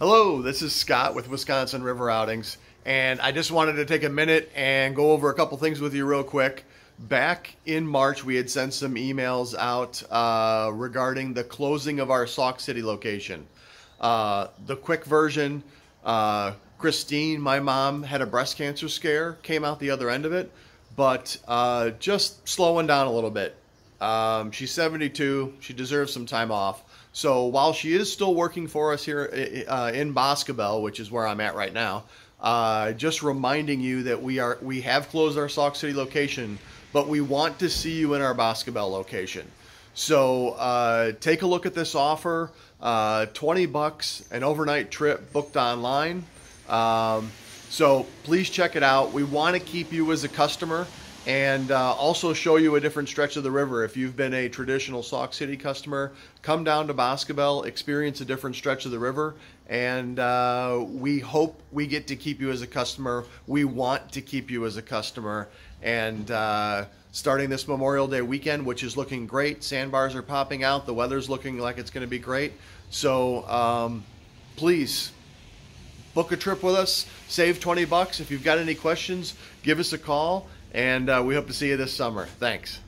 Hello, this is Scott with Wisconsin River Outings, and I just wanted to take a minute and go over a couple things with you real quick. Back in March, we had sent some emails out uh, regarding the closing of our Sauk City location. Uh, the quick version uh, Christine, my mom, had a breast cancer scare, came out the other end of it, but uh, just slowing down a little bit. Um, she's 72. She deserves some time off. So while she is still working for us here uh, in Boscobel, which is where I'm at right now, uh, just reminding you that we are we have closed our Sauk City location, but we want to see you in our Boscobel location. So uh, take a look at this offer. Uh, 20 bucks, an overnight trip booked online. Um, so please check it out. We want to keep you as a customer and uh, also show you a different stretch of the river. If you've been a traditional Sauk City customer, come down to Boscobel, experience a different stretch of the river, and uh, we hope we get to keep you as a customer. We want to keep you as a customer, and uh, starting this Memorial Day weekend, which is looking great, sandbars are popping out, the weather's looking like it's going to be great. So um, please book a trip with us, save 20 bucks. If you've got any questions, give us a call and uh, we hope to see you this summer. Thanks.